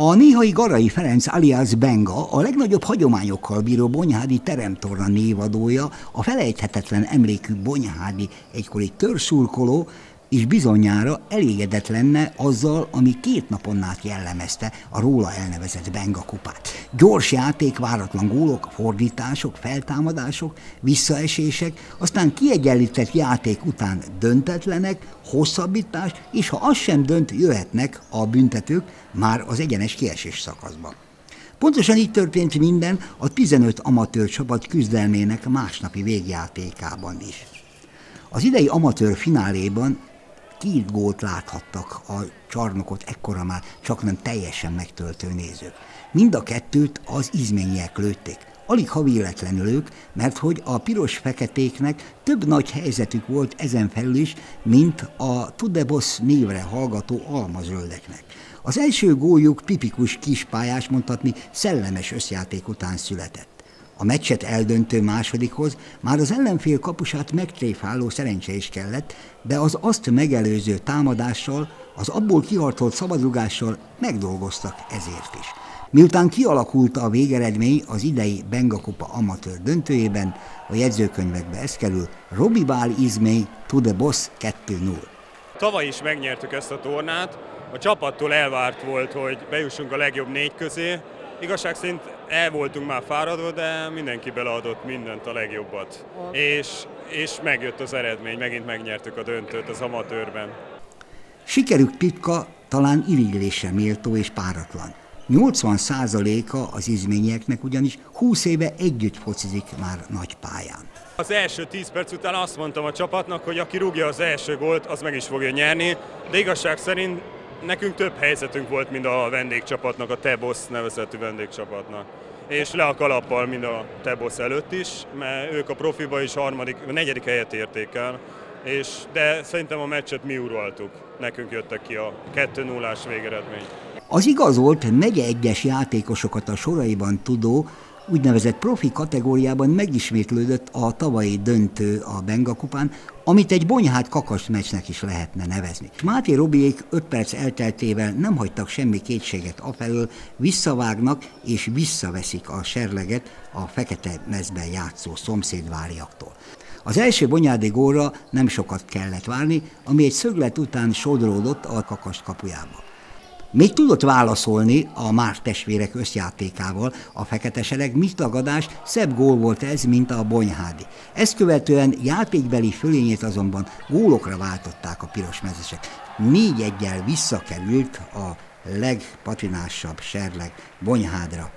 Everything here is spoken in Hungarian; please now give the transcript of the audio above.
A néhai Garai Ferenc alias Benga, a legnagyobb hagyományokkal bíró Bonyhádi teremtorna névadója, a felejthetetlen emlékű Bonyhádi egykori törszurkoló, és bizonyára elégedett lenne azzal, ami két napon át jellemezte a róla elnevezett Benga kupát. Gyors játék, váratlan gólok, fordítások, feltámadások, visszaesések, aztán kiegyenlített játék után döntetlenek, hosszabbítás, és ha az sem dönt, jöhetnek a büntetők már az egyenes kiesés szakaszban. Pontosan így történt minden a 15 amatőr csapat küzdelmének másnapi végjátékában is. Az idei amatőr fináléban két gólt láthattak a csarnokot ekkora már csak nem teljesen megtöltő nézők. Mind a kettőt az izmények lőtték. Alig ha véletlenül ők, mert hogy a piros-feketéknek több nagy helyzetük volt ezen felül is, mint a Tudebos névre hallgató almazöldeknek. Az első góljuk tipikus kispályás, mondhatni szellemes összjáték után született. A meccset eldöntő másodikhoz már az ellenfél kapusát megtréfáló szerencse is kellett, de az azt megelőző támadással, az abból kiharcolt szabadrugással megdolgoztak ezért is. Miután kialakult a végeredmény az idei Benga Kupa amatőr döntőjében, a jegyzőkönyvekbe ez kerül Robi Bál Izmé to the Boss 2-0. Tavaly is megnyertük ezt a tornát, a csapattól elvárt volt, hogy bejussunk a legjobb négy közé, Igazság szerint el voltunk már fáradva, de mindenki beleadott mindent a legjobbat. És, és megjött az eredmény, megint megnyertük a döntőt az amatőrben. Sikerük titka talán irigylésre méltó és páratlan. 80%-a az izményeknek ugyanis 20 éve együtt focizik már nagy pályán. Az első 10 perc után azt mondtam a csapatnak, hogy aki rúgja az első gólt, az meg is fogja nyerni, de igazság szerint nekünk több helyzetünk volt, mint a vendégcsapatnak, a Tebosz nevezetű vendégcsapatnak. És le a kalappal, mind a Tebosz előtt is, mert ők a profiba is harmadik, a negyedik helyet érték el, és, de szerintem a meccset mi uraltuk. Nekünk jöttek ki a 2-0-ás végeredmény. Az igazolt megye egyes játékosokat a soraiban tudó úgynevezett profi kategóriában megismétlődött a tavalyi döntő a Benga kupán, amit egy bonyhát kakas meccsnek is lehetne nevezni. Máté Robiék 5 perc elteltével nem hagytak semmi kétséget afelől, visszavágnak és visszaveszik a serleget a fekete mezben játszó szomszédváriaktól. Az első bonyádi góra nem sokat kellett várni, ami egy szöglet után sodródott a kakast kapujába. Még tudott válaszolni a más testvérek összjátékával, a fekete sereg tagadás, szebb gól volt ez, mint a bonyhádi. Ezt követően játékbeli fölényét azonban gólokra váltották a piros mezesek. Négy egyel visszakerült a legpatinásabb serleg Bonyhádra